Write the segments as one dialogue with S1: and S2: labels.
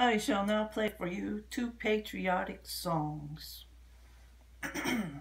S1: I shall now play for you two patriotic songs.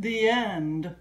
S1: The end.